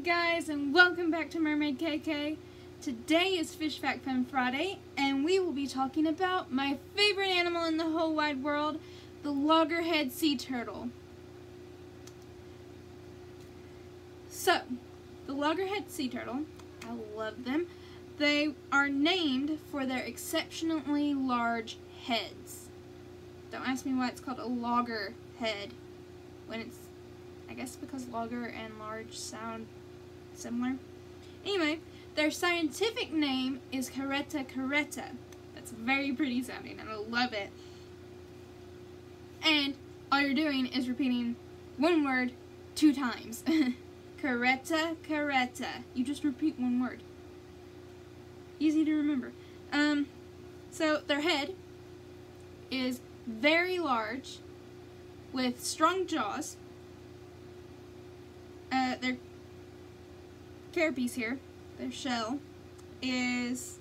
Guys and welcome back to Mermaid KK. Today is Fish Fact Fun Friday and we will be talking about my favorite animal in the whole wide world, the loggerhead sea turtle. So, the loggerhead sea turtle, I love them. They are named for their exceptionally large heads. Don't ask me why it's called a loggerhead when it's I guess because logger and large sound similar. Anyway, their scientific name is Caretta caretta. That's very pretty sounding and I love it. And all you're doing is repeating one word two times. Caretta caretta. You just repeat one word. Easy to remember. Um, so their head is very large with strong jaws uh, their carapace here, their shell, is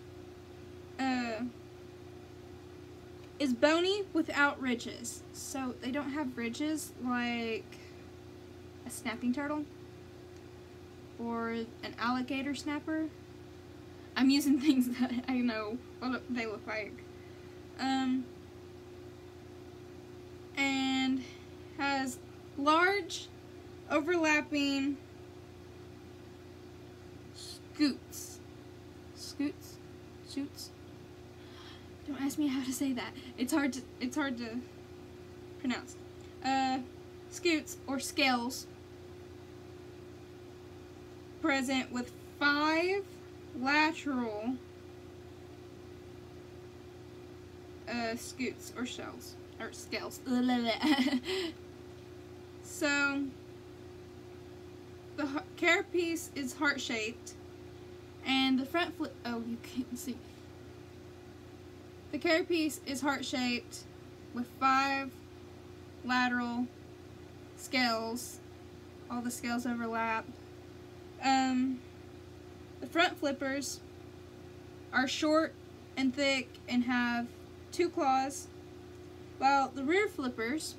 uh, is bony without ridges. So they don't have ridges like a snapping turtle or an alligator snapper. I'm using things that I know what they look like. Um, and has large overlapping scutes. Scutes? Shoots? Don't ask me how to say that. It's hard to it's hard to pronounce. Uh scutes or scales present with five lateral uh, scutes or shells or scales. so the carapace is heart-shaped, and the front flip, oh, you can't see. The carapace is heart-shaped with five lateral scales. All the scales overlap. Um, the front flippers are short and thick and have two claws, while the rear flippers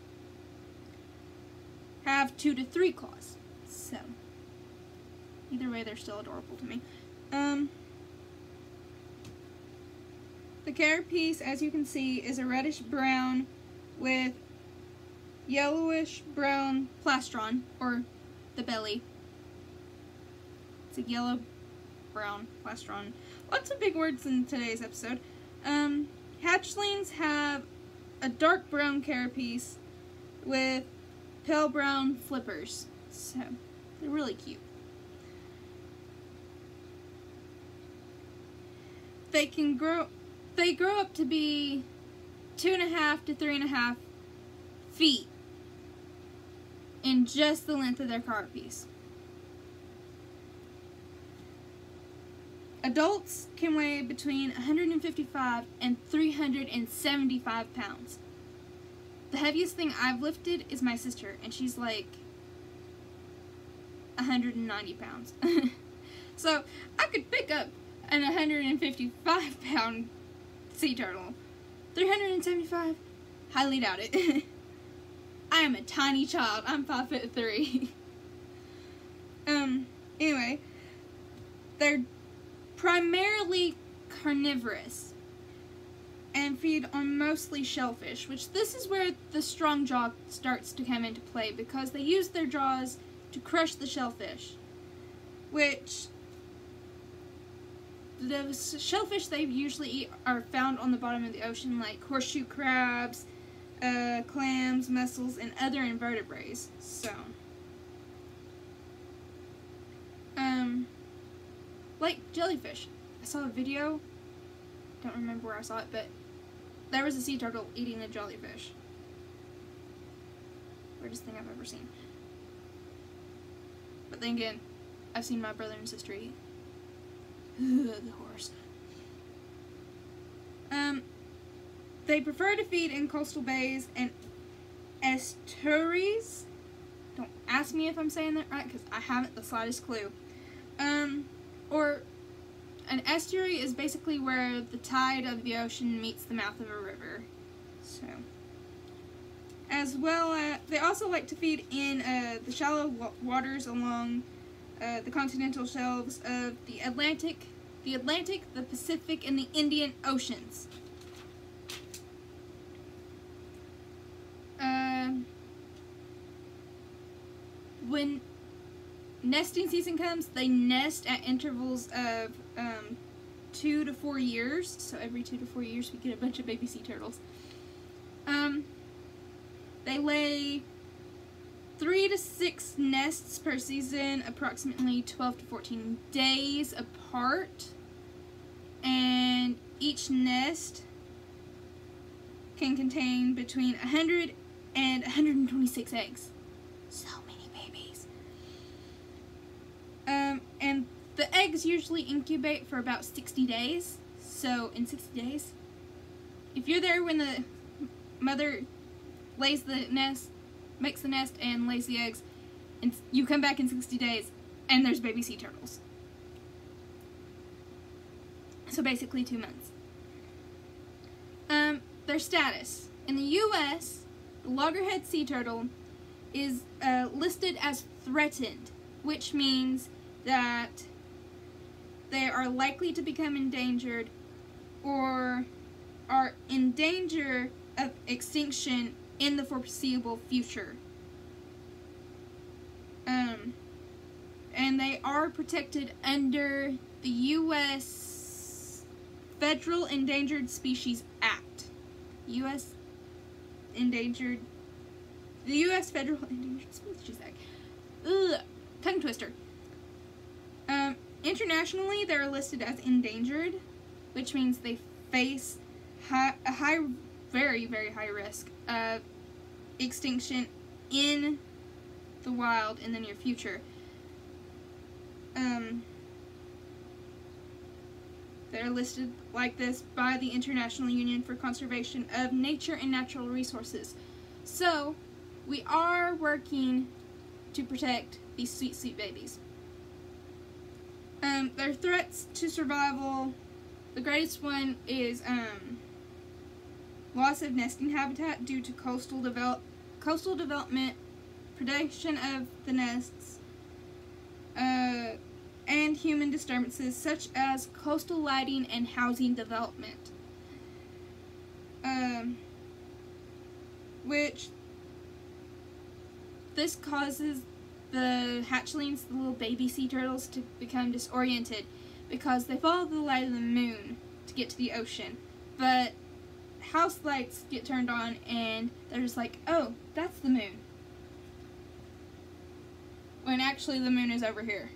have two to three claws. So, Either way, they're still adorable to me. Um, the carapace, as you can see, is a reddish brown with yellowish brown plastron, or the belly. It's a yellow brown plastron. Lots of big words in today's episode. Um, hatchlings have a dark brown carapace with pale brown flippers. So, they're really cute. they can grow they grow up to be two and a half to three and a half feet in just the length of their carapace. Adults can weigh between 155 and 375 pounds. The heaviest thing I've lifted is my sister, and she's like 190 pounds. so I could pick up an 155 pound sea turtle. 375? Highly doubt it. I am a tiny child. I'm 5 foot 3. um, anyway, they're primarily carnivorous and feed on mostly shellfish, which this is where the strong jaw starts to come into play because they use their jaws to crush the shellfish, which the shellfish they usually eat are found on the bottom of the ocean, like horseshoe crabs, uh, clams, mussels, and other invertebrates. So, um, like jellyfish. I saw a video. Don't remember where I saw it, but there was a sea turtle eating a jellyfish. Weirdest thing I've ever seen. But then again, I've seen my brother and sister eat the horse. Um, they prefer to feed in coastal bays and estuaries. Don't ask me if I'm saying that right, because I haven't the slightest clue. Um, or an estuary is basically where the tide of the ocean meets the mouth of a river. So, as well, uh, they also like to feed in uh, the shallow waters along uh, the continental shelves of the Atlantic, the Atlantic, the Pacific, and the Indian Oceans. Um, when nesting season comes, they nest at intervals of um, two to four years. So every two to four years, we get a bunch of baby sea turtles. Um, they lay three to six nests per season, approximately 12 to 14 days And each nest can contain between 100 and 126 eggs. So many babies. Um, and the eggs usually incubate for about 60 days. So in 60 days, if you're there when the mother lays the nest, makes the nest, and lays the eggs, and you come back in 60 days, and there's baby sea turtles. So basically two months. Um, their status. In the U.S., the loggerhead sea turtle is uh, listed as threatened, which means that they are likely to become endangered or are in danger of extinction in the foreseeable future. Um, and they are protected under the U.S. Federal Endangered Species Act. U.S. Endangered. The U.S. Federal Endangered Species Act. Ugh, tongue twister. Um, internationally, they're listed as endangered, which means they face high, a high, very, very high risk of extinction in the wild in the near future. Um, they're listed like this by the International Union for Conservation of Nature and Natural Resources. So, we are working to protect these sweet, sweet babies. Um, their threats to survival, the greatest one is um, loss of nesting habitat due to coastal develop coastal development, predation of the nests, uh, and human disturbances such as coastal lighting and housing development. Um, which this causes the hatchlings, the little baby sea turtles, to become disoriented because they follow the light of the moon to get to the ocean. But house lights get turned on and they're just like, oh, that's the moon. When actually the moon is over here.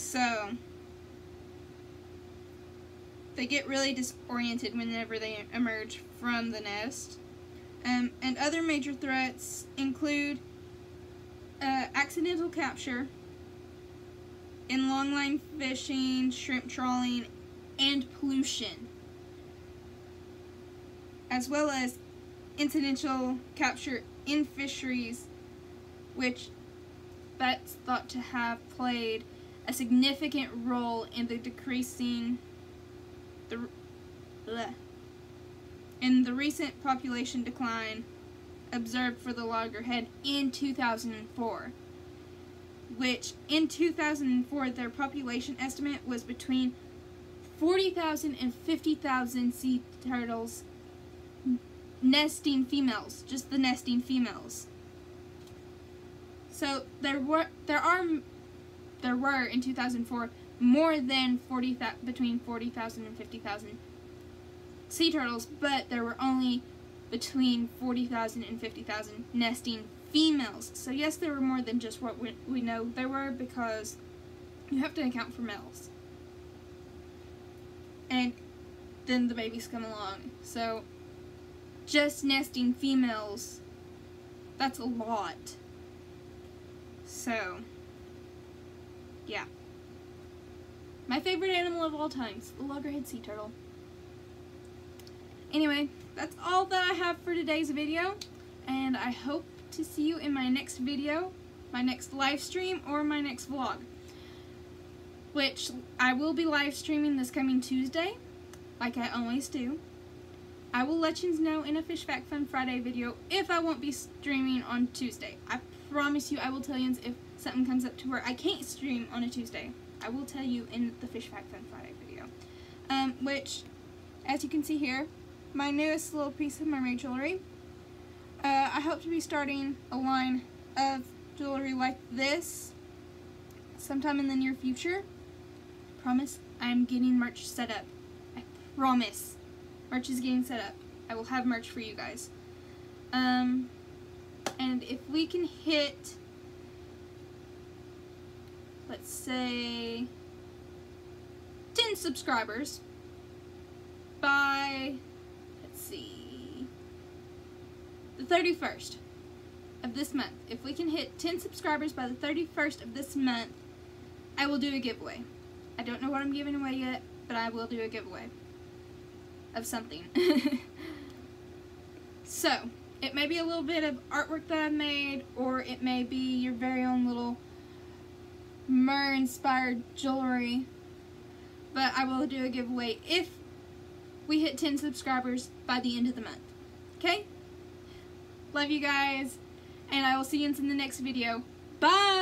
So, they get really disoriented whenever they emerge from the nest. Um, and other major threats include uh, accidental capture, in longline fishing, shrimp trawling, and pollution, as well as incidental capture in fisheries, which that's thought to have played a significant role in the decreasing the bleh, in the recent population decline observed for the loggerhead in 2004 which in 2004 their population estimate was between 40,000 and 50,000 sea turtles nesting females, just the nesting females. So there were there are there were in 2004 more than 40 between 40,000 and 50,000 sea turtles, but there were only between 40,000 and 50,000 nesting females. So yes, there were more than just what we, we know there were because you have to account for males. And then the babies come along. So just nesting females, that's a lot. So, yeah. My favorite animal of all times, the loggerhead sea turtle. Anyway, that's all that I have for today's video, and I hope to see you in my next video, my next live stream, or my next vlog. Which I will be live streaming this coming Tuesday, like I always do. I will let you know in a Fish Fact Fun Friday video if I won't be streaming on Tuesday. I promise you I will tell you if something comes up to where I can't stream on a Tuesday. I will tell you in the Fish Facts on Friday video. Um, which, as you can see here, my newest little piece of mermaid jewelry. Uh, I hope to be starting a line of jewelry like this sometime in the near future. Promise I'm getting merch set up. I promise. Merch is getting set up. I will have merch for you guys. Um, and if we can hit, let's say, 10 subscribers by, let's see, the 31st of this month. If we can hit 10 subscribers by the 31st of this month, I will do a giveaway. I don't know what I'm giving away yet, but I will do a giveaway of something. so, it may be a little bit of artwork that I've made, or it may be your very own little mer-inspired jewelry. But I will do a giveaway if we hit 10 subscribers by the end of the month. Okay? Love you guys, and I will see you in the next video. Bye!